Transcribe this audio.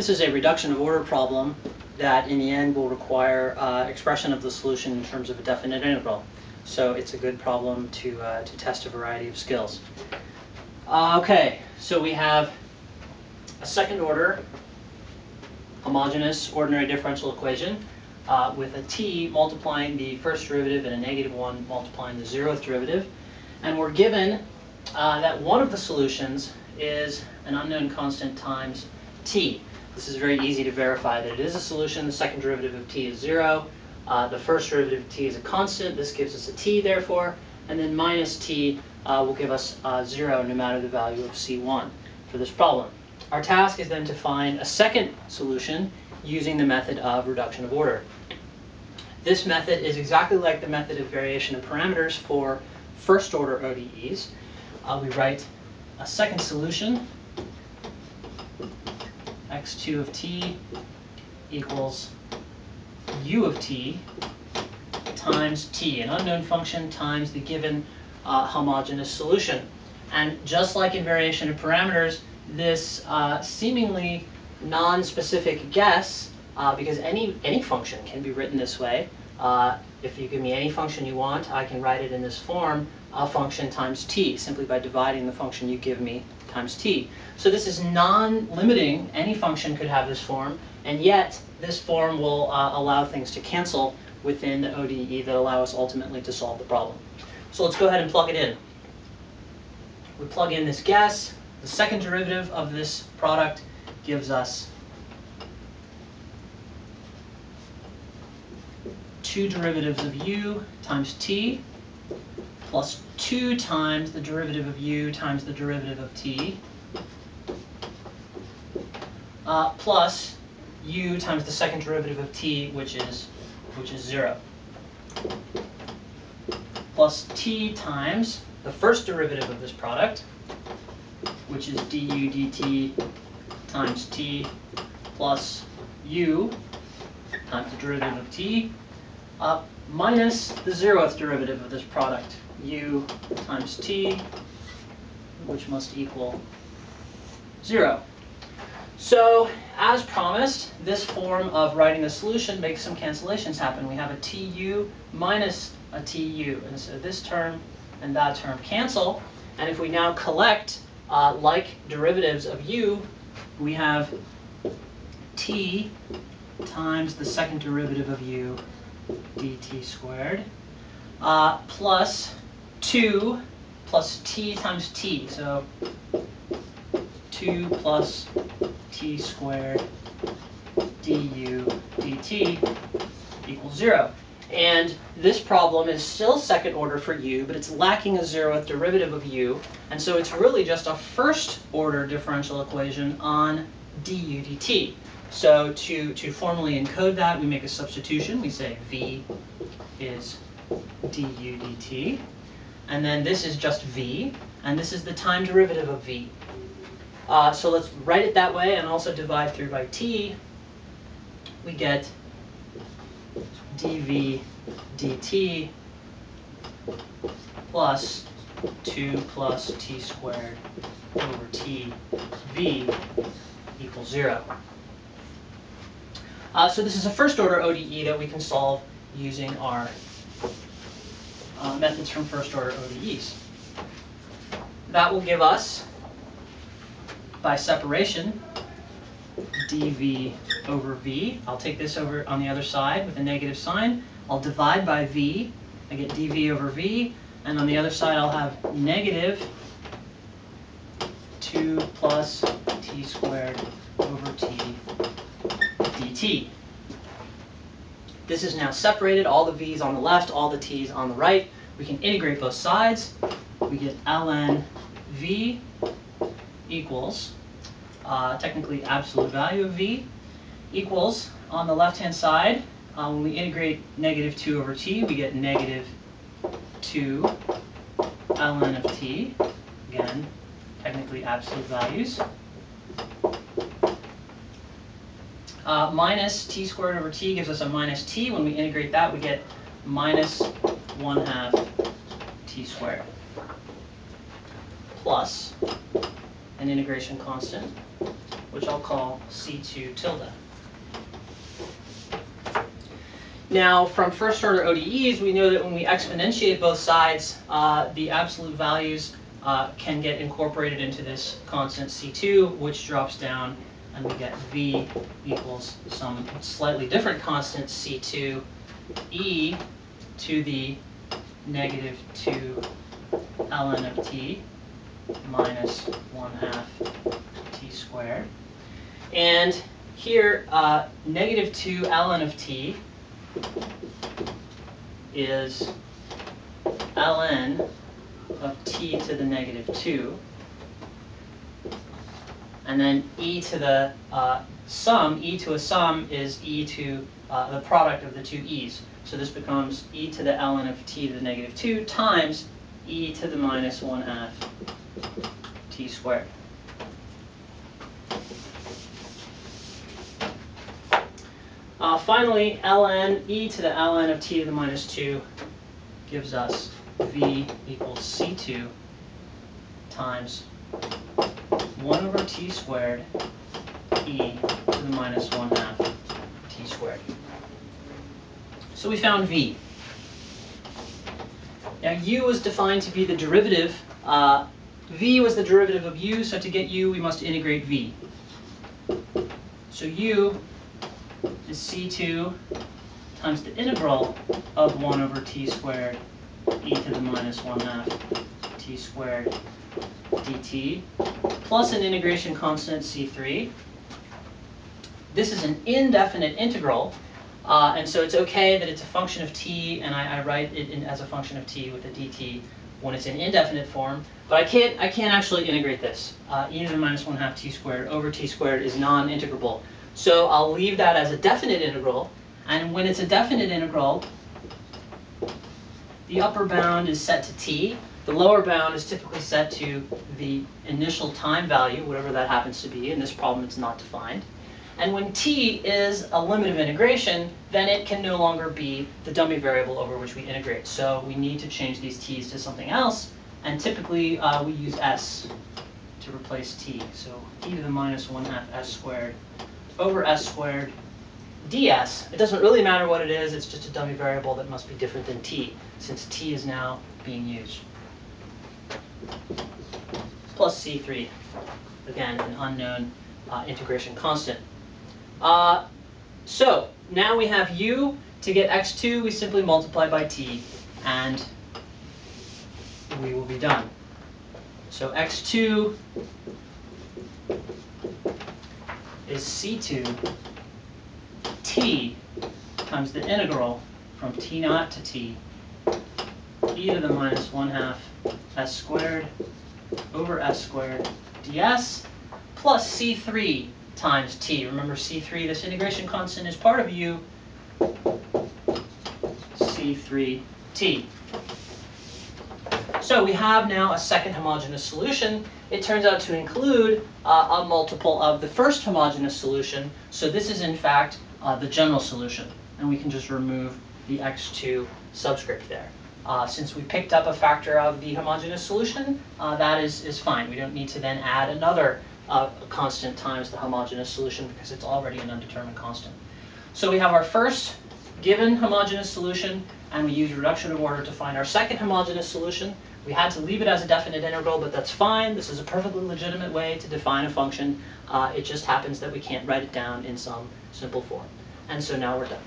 This is a reduction of order problem that in the end will require uh, expression of the solution in terms of a definite integral. So it's a good problem to, uh, to test a variety of skills. Uh, okay, so we have a second order homogeneous ordinary differential equation uh, with a t multiplying the first derivative and a negative 1 multiplying the zeroth derivative. And we're given uh, that one of the solutions is an unknown constant times t. This is very easy to verify that it is a solution. The second derivative of t is 0. Uh, the first derivative of t is a constant. This gives us a t, therefore. And then minus t uh, will give us uh, 0 no matter the value of c1 for this problem. Our task is then to find a second solution using the method of reduction of order. This method is exactly like the method of variation of parameters for first order ODEs. Uh, we write a second solution, x2 of t equals u of t times t, an unknown function times the given uh, homogeneous solution. And just like in variation of parameters, this uh, seemingly non-specific guess, uh, because any, any function can be written this way. Uh, if you give me any function you want, I can write it in this form, a function times t, simply by dividing the function you give me times t. So this is non-limiting. Any function could have this form, and yet this form will uh, allow things to cancel within the ODE that allow us ultimately to solve the problem. So let's go ahead and plug it in. We plug in this guess. The second derivative of this product gives us two derivatives of u times t plus 2 times the derivative of u times the derivative of t. Uh, plus u times the second derivative of t, which is which is 0, plus t times the first derivative of this product, which is du dt times t plus u times the derivative of t, uh, minus the zeroth derivative of this product, u times t, which must equal 0. So, as promised, this form of writing the solution makes some cancellations happen. We have a tu minus a tu, and so this term and that term cancel. And if we now collect uh, like derivatives of u, we have t times the second derivative of u dt squared uh, plus 2 plus t times t. So 2 plus t squared du dt equals 0. And this problem is still second order for u, but it's lacking a zeroth derivative of u. And so it's really just a first order differential equation on du dt. So to, to formally encode that, we make a substitution. We say v is du dt. And then this is just v, and this is the time derivative of v. Uh, so let's write it that way and also divide through by t. We get dv dt plus 2 plus t squared over t v equals 0. Uh, so this is a first order ODE that we can solve using our uh, methods from first order ODEs. That will give us, by separation, dv over v. I'll take this over on the other side with a negative sign. I'll divide by v. I get dv over v. And on the other side, I'll have negative 2 plus t squared over t dt. This is now separated, all the v's on the left, all the t's on the right. We can integrate both sides. We get ln v equals uh, technically absolute value of v, equals, on the left-hand side, uh, when we integrate negative 2 over t, we get negative 2 ln of t. Again, technically absolute values. Uh, minus t squared over t gives us a minus t. When we integrate that, we get minus 1 half t squared plus an integration constant which I'll call C2 tilde. Now, from first order ODEs, we know that when we exponentiate both sides, uh, the absolute values uh, can get incorporated into this constant C2, which drops down, and we get V equals some slightly different constant C2 e to the negative 2 ln of t minus 1 half t squared. And here, uh, negative 2 ln of t is ln of t to the negative 2. And then e to the uh, sum, e to a sum is e to uh, the product of the two e's. So this becomes e to the ln of t to the negative 2 times e to the minus 1 half t squared. Uh, finally, ln e to the ln of t to the minus 2 gives us v equals c2 times 1 over t squared e to the minus 1 half t squared. So we found v. Now u was defined to be the derivative. Uh, v was the derivative of u, so to get u we must integrate v. So u is c2 times the integral of 1 over t squared e to the minus 1 half t squared dt plus an integration constant c3. This is an indefinite integral, uh, and so it's okay that it's a function of t, and I, I write it in, as a function of t with a dt when it's in indefinite form. But I can't, I can't actually integrate this. Uh, e to the minus 1 half t squared over t squared is non-integrable. So I'll leave that as a definite integral. And when it's a definite integral, the upper bound is set to t. The lower bound is typically set to the initial time value, whatever that happens to be. In this problem, it's not defined. And when t is a limit of integration, then it can no longer be the dummy variable over which we integrate. So we need to change these t's to something else. And typically, uh, we use s to replace t. So e to the minus 1 half s squared over s squared ds. It doesn't really matter what it is. It's just a dummy variable that must be different than t, since t is now being used. Plus c3, again, an unknown uh, integration constant. Uh, so now we have u. To get x2, we simply multiply by t, and we will be done. So x2 is c2 t times the integral from t naught to t e to the minus 1 half s squared over s squared ds plus c3 times t. Remember C3, this integration constant is part of u, C3t. So we have now a second homogeneous solution. It turns out to include uh, a multiple of the first homogeneous solution. So this is in fact uh, the general solution. And we can just remove the x2 subscript there. Uh, since we picked up a factor of the homogeneous solution, uh, that is, is fine. We don't need to then add another uh, constant times the homogeneous solution because it's already an undetermined constant. So we have our first given homogeneous solution, and we use reduction of order to find our second homogeneous solution. We had to leave it as a definite integral, but that's fine. This is a perfectly legitimate way to define a function. Uh, it just happens that we can't write it down in some simple form. And so now we're done.